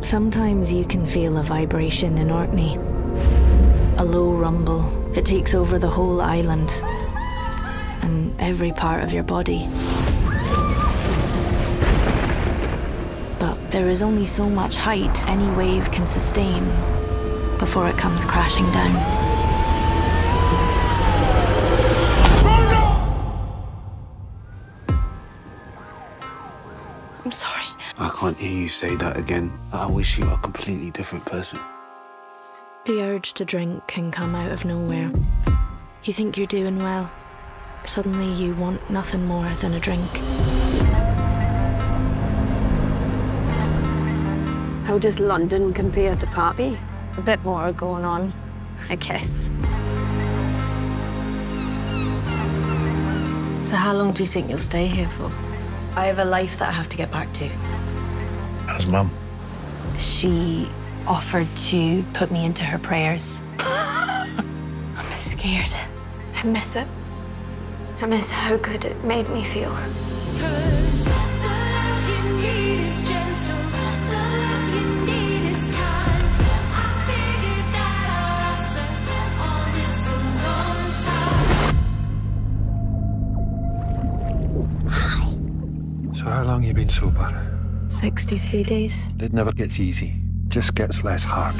Sometimes you can feel a vibration in Orkney. A low rumble. It takes over the whole island and every part of your body. But there is only so much height any wave can sustain before it comes crashing down. I'm sorry. I can't hear you say that again. I wish you were a completely different person. The urge to drink can come out of nowhere. You think you're doing well. Suddenly you want nothing more than a drink. How does London compare to Papay? A bit more going on, I guess. So how long do you think you'll stay here for? I have a life that I have to get back to. How's mum? She offered to put me into her prayers. I'm scared. I miss it. I miss how good it made me feel. So how long you been sober? 63 days. It never gets easy. Just gets less hard.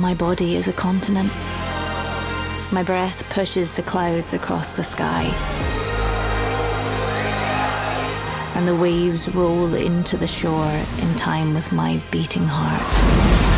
My body is a continent. My breath pushes the clouds across the sky. And the waves roll into the shore in time with my beating heart.